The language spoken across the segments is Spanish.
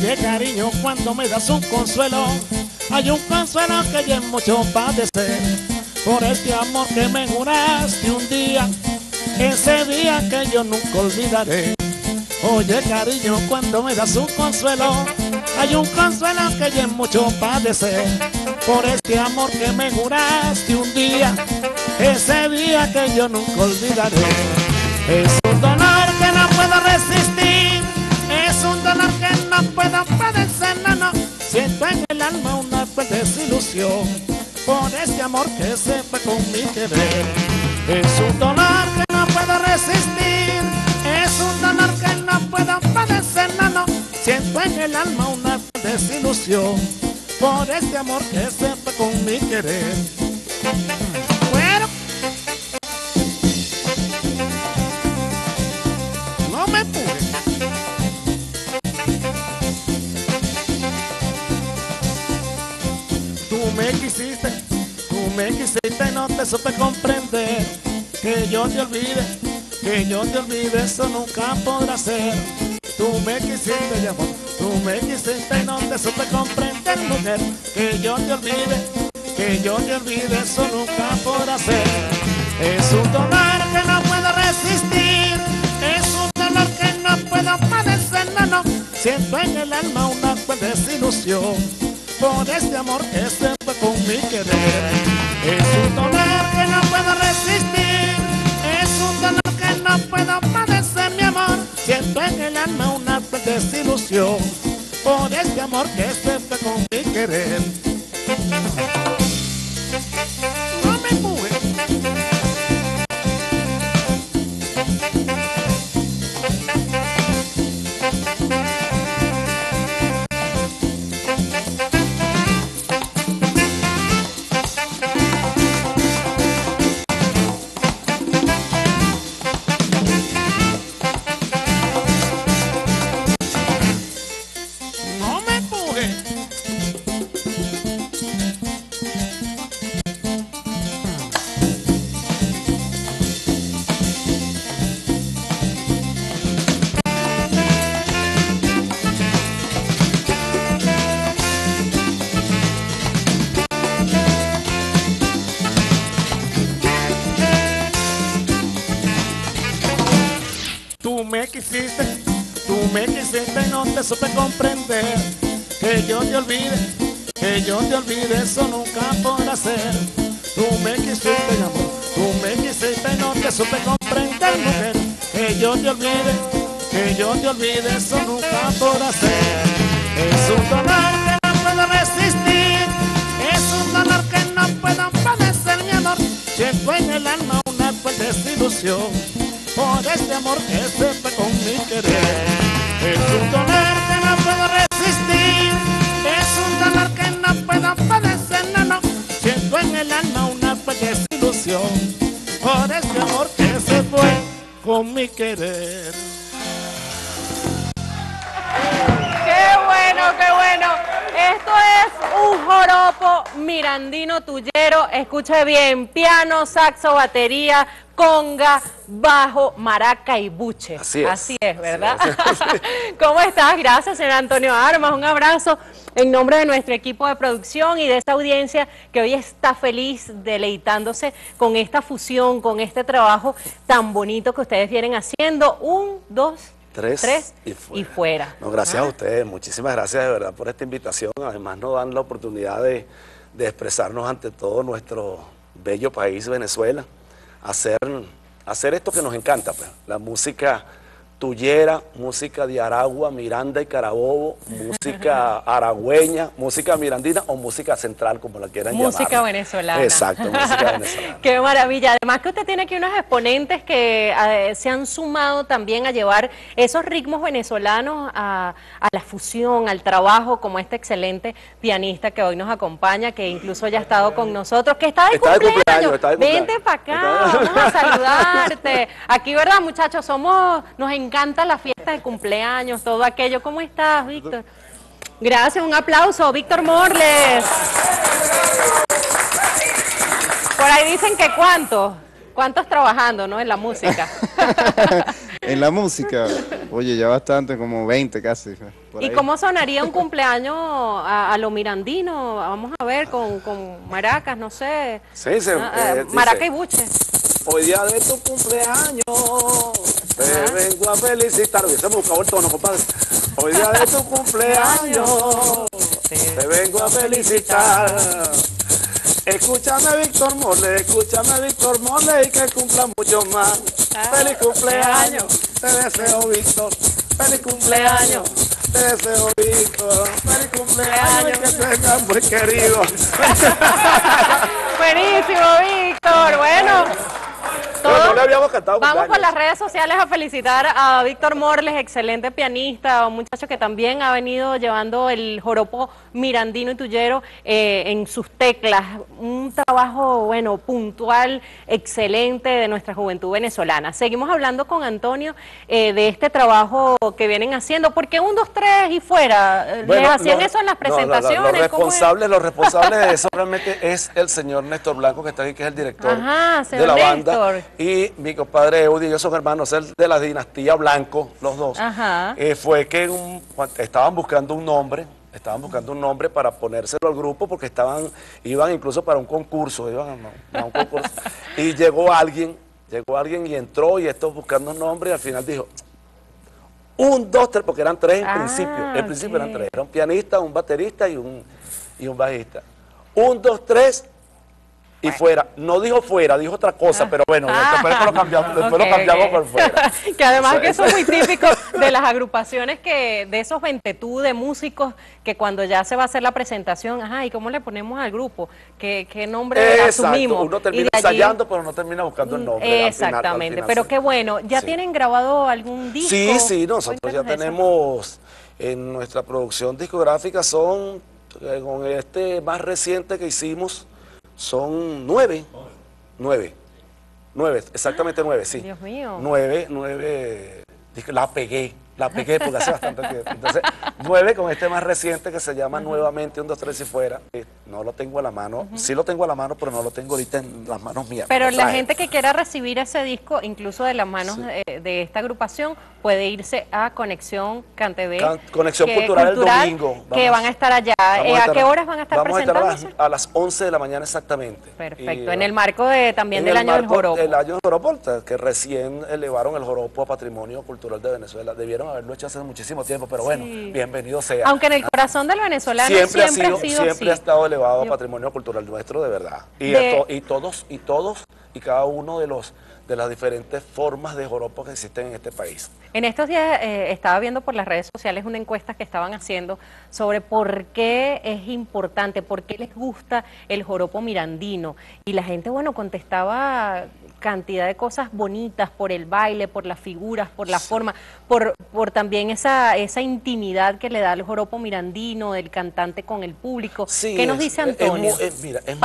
Oye cariño, cuando me das un consuelo, hay un consuelo que ya mucho padecer. Por este amor que me juraste un día, ese día que yo nunca olvidaré. Oye cariño, cuando me das un consuelo, hay un consuelo que ya mucho padecer. Por este amor que me juraste un día, ese día que yo nunca olvidaré. Es un dolor que no puedo resistir, no puedo padecer, no, no. Siento en el alma una desilusión por este amor que se fue con mi querer. Es un dolor que no puedo resistir, es un dolor que no puedo padecer, no, no. Siento en el alma una desilusión por este amor que se fue con mi querer. Te supe comprender que yo te olvide, que yo te olvide, eso nunca podrá ser. Tú me quisiste, mi amor, tú me quisiste, no te supe comprender, mujer, que yo te olvide, que yo te olvide, eso nunca podrá ser. Es un dolor que no puedo resistir, es un dolor que no puedo padecer, no, no. Siento en el alma una desilusión por este amor que se fue con mi querer. Es un amor que se eso nunca podrá ser. Tú me quisiste, mi amor, tú me quisiste no te supe comprender, mujer, que yo te olvide, que yo te olvide, eso nunca podrá ser. Es un dolor que no puedo resistir, es un dolor que no puedo padecer, mi amor. Siento en el alma una desilusión por este amor que se fue con mi querer. Es un dolor con mi querer. Esto es un joropo mirandino tuyero. Escuche bien, piano, saxo, batería, conga, bajo, maraca y buche. Así es. Así es, ¿verdad? Así es. ¿Cómo estás? Gracias, señor Antonio Armas. Un abrazo en nombre de nuestro equipo de producción y de esta audiencia que hoy está feliz deleitándose con esta fusión, con este trabajo tan bonito que ustedes vienen haciendo. Un, dos, Tres, tres y y fuera. fuera. No, gracias Ah. a ustedes, muchísimas gracias de verdad por esta invitación. Además nos dan la oportunidad de, de expresarnos ante todo nuestro bello país, Venezuela, hacer, hacer esto que nos encanta, pues, la música tuyera, música de Aragua, Miranda y Carabobo, música aragüeña, música mirandina o música central, como la quieran Música llamar. venezolana. Exacto, música venezolana. Qué maravilla. Además que usted tiene aquí unos exponentes que eh, se han sumado también a llevar esos ritmos venezolanos a, a la fusión, al trabajo, como este excelente pianista que hoy nos acompaña, que incluso ya ha estado con nosotros, que está de Está de cumpleaños. cumpleaños, está de cumpleaños. Vente para acá, Está de- vamos a saludarte. Aquí, ¿verdad, muchachos? Somos, nos encanta la fiesta de cumpleaños, todo aquello. ¿Cómo estás, Víctor? Gracias, un aplauso, Víctor Morles. Por ahí dicen que cuántos, cuántos trabajando, ¿no? En la música. en la música. Oye, ya bastante, como 20 casi. por ¿Y ahí. cómo sonaría un cumpleaños a, a, lo mirandino? Vamos a ver, con, con maracas, no sé. Sí, se, ah, eh, maraca y buche. Hoy día de tu cumpleaños, te vengo a felicitar. Hubiésemos buscado el tono, compadre. Hoy día de tu cumpleaños, te vengo a felicitar. Escúchame Víctor Mole, escúchame Víctor Mole y que cumpla mucho más. Feliz cumpleaños, te deseo Víctor. Feliz cumpleaños, te deseo Víctor. Feliz cumpleaños que tengas muy querido. Buenísimo Víctor, bueno. Vamos con las redes sociales a felicitar a Víctor Morles, excelente pianista, un muchacho que también ha venido llevando el joropo mirandino y tuyero eh, en sus teclas. Un trabajo, bueno, puntual, excelente de nuestra juventud venezolana. Seguimos hablando con Antonio eh, de este trabajo que vienen haciendo, porque un, dos, tres y fuera, ¿les hacían eso en las presentaciones? los responsables, los responsables de eso realmente es el señor Néstor Blanco, que está aquí, que es el director de la banda y mi compadre Eudi, ellos son hermanos de la dinastía Blanco, los dos, eh, fue que estaban buscando un nombre, estaban buscando un nombre para ponérselo al grupo porque estaban, iban incluso para un concurso, iban a, un concurso, y llegó alguien, llegó alguien y entró y estos buscando un nombre y al final dijo, un, dos, tres, porque eran tres en ah, principio, en principio eran tres, era un pianista, un baterista y un, y un bajista. Un, dos, tres, y fuera. No dijo fuera, dijo otra cosa, pero bueno, después lo cambiamos, después lo cambiamos por fuera. que además que eso es muy típico de las agrupaciones que, de esos ventetú de músicos, que cuando ya se va a hacer la presentación, ajá, ¿y cómo le ponemos al grupo? ¿Qué, qué nombre Exacto, asumimos? uno termina ensayando, pero no termina buscando el nombre. Exactamente, pero qué bueno. ¿Ya tienen grabado algún disco? Sí, sí, nosotros ya tenemos en nuestra producción discográfica, son, eh, con este más reciente que hicimos, son nueve. Nueve. Nueve, exactamente nueve, sí. Dios mío. Nueve, nueve. La pegué la pegué porque hace bastante tiempo. Entonces, nueve con este más reciente que se llama Nuevamente un, dos, tres y fuera. Eh, no lo tengo a la mano, sí lo tengo a la mano, pero no lo tengo ahorita en las manos mías. Pero la gente que quiera recibir ese disco, incluso de las manos de, esta agrupación, puede irse a Conexión Cantebé. Conexión Cultural, el domingo. que van a estar allá. Eh, a, qué horas van a estar vamos A, estar a, las, 11 de la mañana exactamente. Perfecto. en el marco de también del año del joropo. El año del joropo, que recién elevaron el joropo a Patrimonio Cultural de Venezuela. Debieron haberlo hecho hace muchísimo tiempo, pero bueno, bienvenido sea. Aunque en el corazón del venezolano siempre, ha sido, siempre ha estado elevado a patrimonio cultural nuestro, de verdad. Y, y todos, y todos, y cada uno de los de las diferentes formas de joropo que existen en este país. En estos días eh, estaba viendo por las redes sociales una encuesta que estaban haciendo sobre por qué es importante, por qué les gusta el joropo mirandino. Y la gente, bueno, contestaba cantidad de cosas bonitas por el baile, por las figuras, por la forma, por, por también esa, esa intimidad que le da el joropo mirandino, del cantante con el público. ¿Qué nos dice Antonio?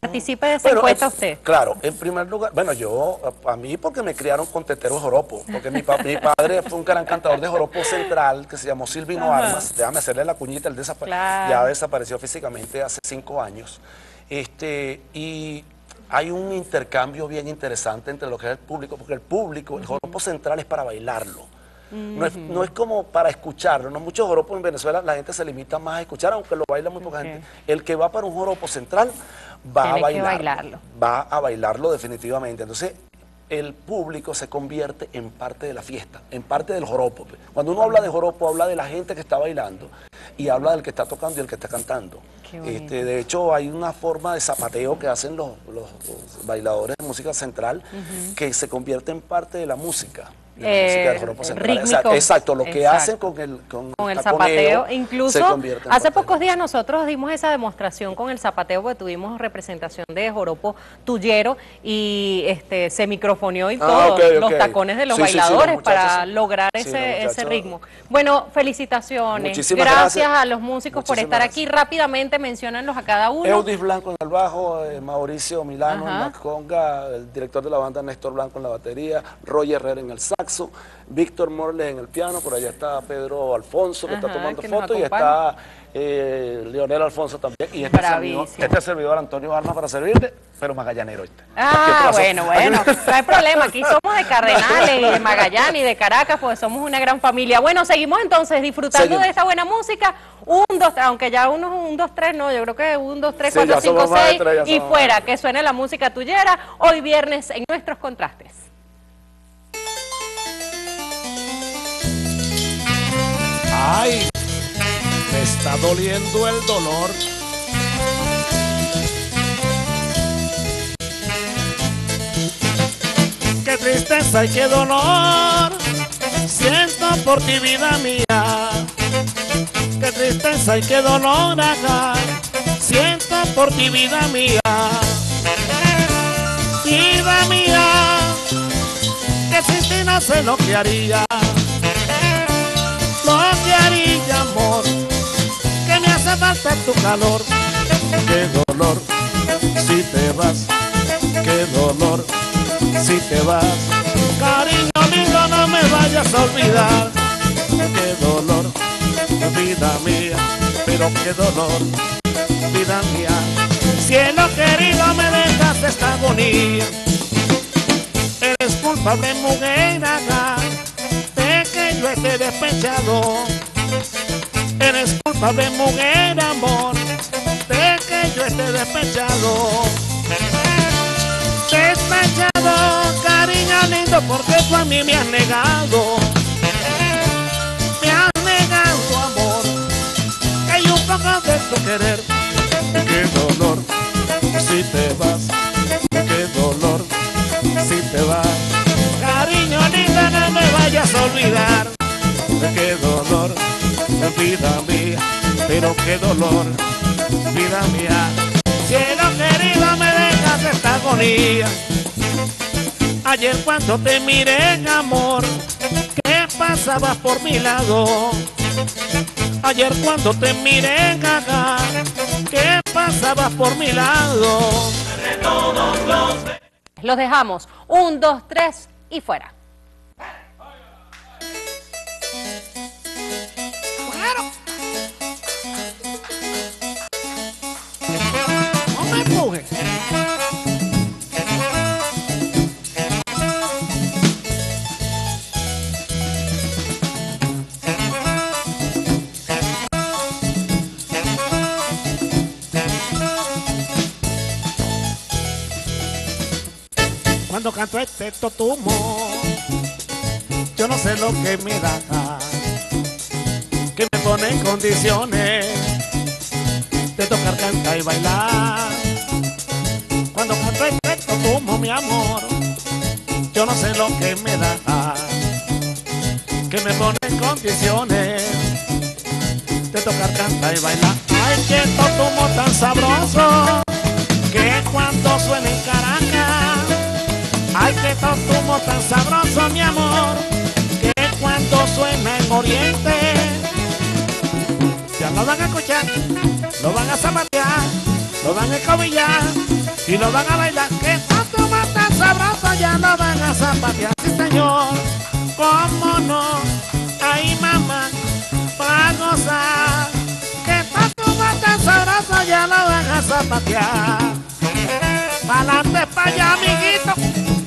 Participe de esa encuesta usted. Claro, en primer lugar, bueno, yo, a, mí porque me criaron con tetero joropo, porque mi, mi padre fue un gran cantador de joropo central que se llamó Silvino Armas, déjame hacerle la cuñita, él ya desapareció físicamente hace cinco años. Este, y hay un intercambio bien interesante entre lo que es el público, porque el público, el joropo central es para bailarlo. no, es, como para escucharlo. No muchos joropos en Venezuela la gente se limita más a escuchar, aunque lo baila muy poca gente. El que va para un joropo central va a bailarlo. Va a bailarlo definitivamente. Entonces, el público se convierte en parte de la fiesta, en parte del joropo. Cuando uno habla de joropo, habla de la gente que está bailando y habla del que está tocando y el que está cantando. Este, de hecho, hay una forma de zapateo que hacen los, bailadores de música central que se convierte en parte de la música. Eh, exacto, lo que hacen con el, con, el zapateo. Incluso hace pocos días nosotros dimos esa demostración con el zapateo porque tuvimos representación de Joropo Tullero y este se microfoneó y ah, todos los tacones de los bailadores para lograr ese, ese ritmo. Bueno, felicitaciones. gracias, a los músicos por estar aquí. Rápidamente mencionanlos a cada uno. Eudis Blanco en el bajo, eh, Mauricio Milano en la conga, el director de la banda Néstor Blanco en la batería, Roger Herrera en el sax saxo, Víctor Morles en el piano, por allá está Pedro Alfonso que está tomando fotos y está eh, Leonel Alfonso también y este servidor, este servidor Antonio Alma para servirle, pero magallanero. Aquí Ah, bueno, bueno, no hay problema. Aquí somos de Cardenales y de Magallanes y de Caracas, pues somos una gran familia. Bueno, seguimos entonces disfrutando Seguimos. de esta buena música. Un, dos, aunque ya uno, un, dos, tres, no, yo creo que un, dos, tres, Sí, cuatro, cinco, seis tres, y fuera, más que suene la música tuyera. Hoy viernes en nuestros contrastes. Ay, me está doliendo el dolor. Qué tristeza y qué dolor siento por ti, vida mía. Qué tristeza y qué dolor acá siento por ti, vida mía. Vida mía, que sin ti no sé lo que haría amor que me hace falta tu calor. Qué dolor si te vas qué dolor si te vas. Cariño lindo no me vayas a olvidar. Qué dolor vida mía pero qué dolor vida mía. Cielo querido me dejas esta agonía eres culpable mujer acá de que yo esté despechado. Culpable, mujer, amor, de que yo esté despechado. Despechado, cariño lindo, porque tú a mí me has negado. Me has negado, amor, que hay un poco de tu querer. Qué dolor, si te vas, qué dolor, si te vas. Cariño lindo, no me vayas a olvidar. Qué dolor, vida pero qué dolor, vida mía. Cielo querido, me dejas esta agonía. Ayer cuando te miré amor, ¿qué pasabas por mi lado? Ayer cuando te miré acá, ¿qué pasabas por mi lado? Los dejamos. Un, dos, tres y fuera. Cuando canto este totumo, yo no sé lo que me da, que me pone en condiciones de tocar, cantar y bailar. Mi amor, yo no sé lo que me da, que me pone en condiciones de tocar, cantar y bailar. Ay, qué totumo tan sabroso, que cuando suena en Caracas, ay, qué totumo tan sabroso, mi amor, que cuando suena en Oriente, ya lo van a escuchar, lo van a zapatear, lo van a escobillar y lo van a bailar. Tan sabroso ya lo van a zapatear, sí señor, cómo no, ay mamá, para gozar. Que tanto más tan sabroso ya lo van a zapatear. Pa'lante, pa' allá, amiguito.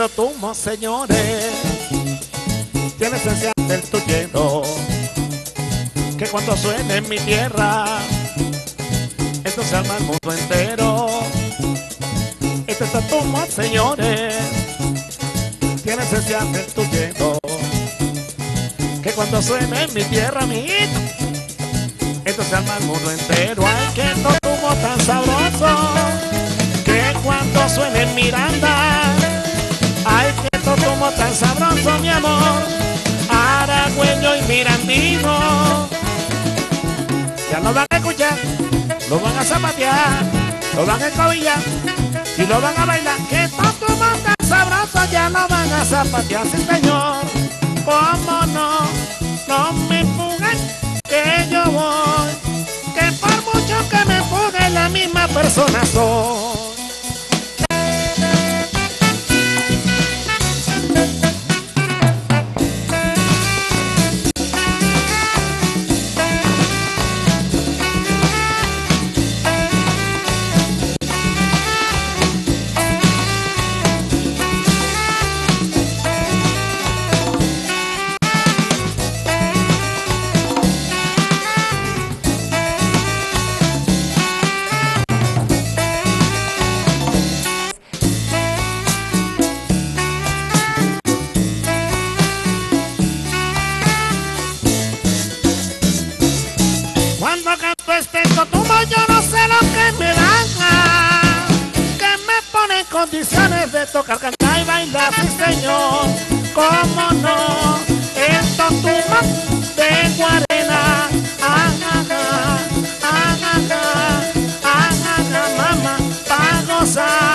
Este totumo, señores, tiene esencia del tuyero, que cuando suene en mi tierra, esto se arma el mundo entero. Este totumo, señores, tiene esencia del tuyero, que cuando suene en mi tierra, amiguito, esto se arma el mundo entero. Ay, que totumo tan sabroso, que cuando suene en Miranda, tan sabroso, mi amor, aragüeño y mirandino. Ya lo van a escuchar, lo van a zapatear, lo van a escobillar y lo van a bailar. Que totumo tan sabroso ya no van a zapatear, sí señor. ¿Cómo no? No me empujen que yo voy. Que por mucho que me empuje la misma persona soy. respeto, tú yo no sé lo que me dan. Que me pone en condiciones de tocar, cantar y bailar, sí señor. ¿Cómo no? Esto tumbas de guarena. Ajá, ajá, ajá, mamá.